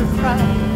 surprise.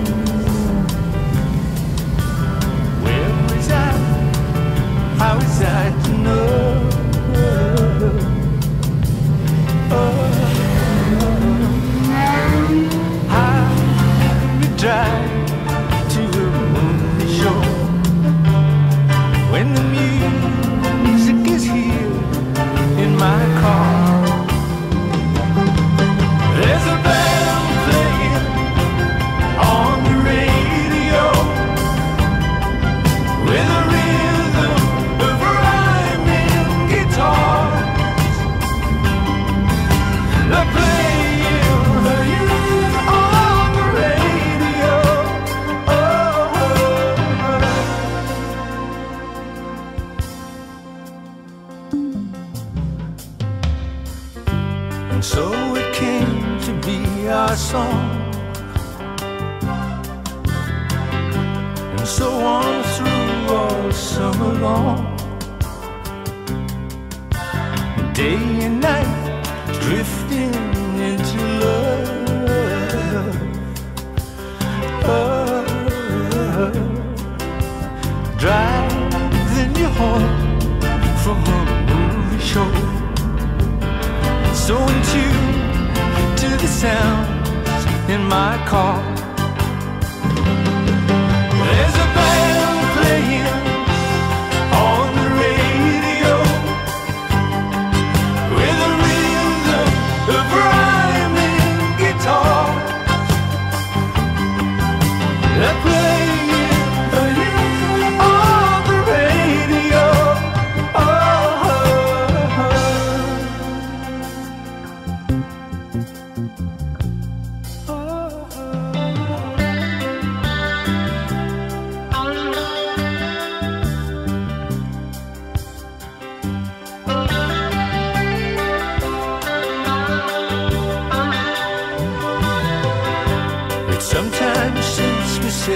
our song. And so on through all summer long. Day and night drifting into love. Driving you home from a movie show. So into the sounds in my car. There's a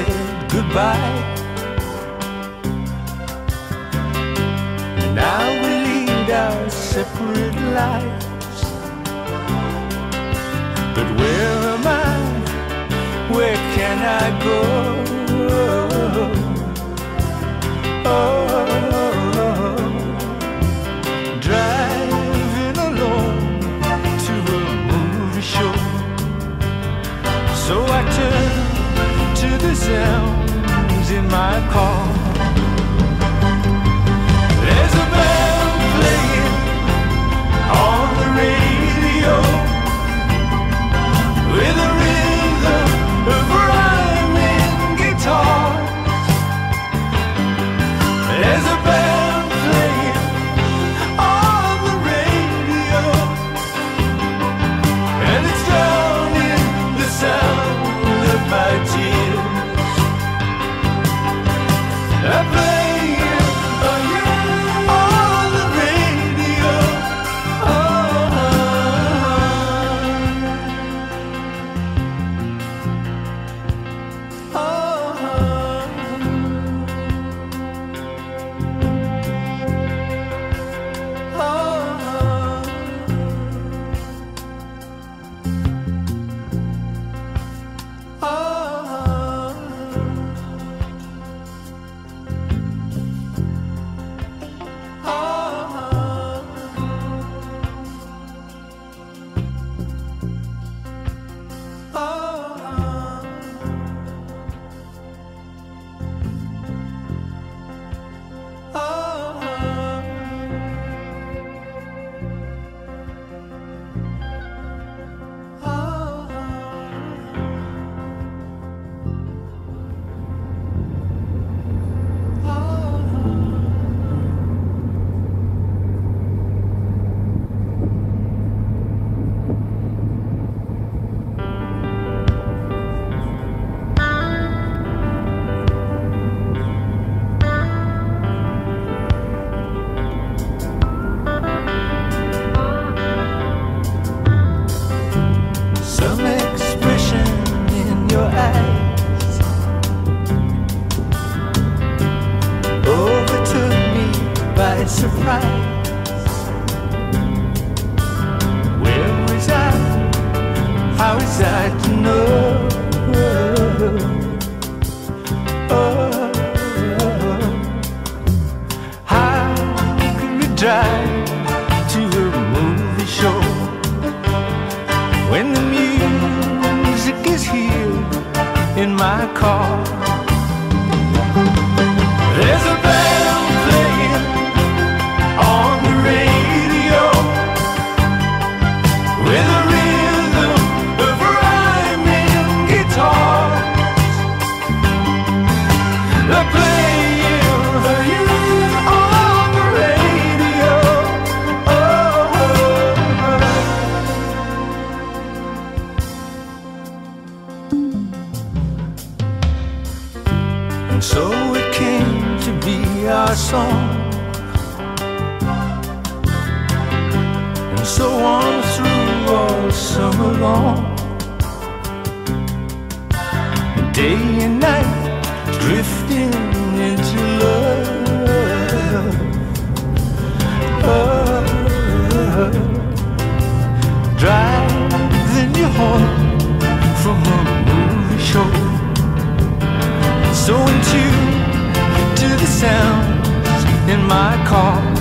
said goodbye. And now we lead our separate lives. But where am I? Where can I go? in my car. by surprise. Where was I? How was I to know? Oh, how could we drive to a movie show when the music is here in my car? So it came to be our song. And so on through. my car.